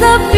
love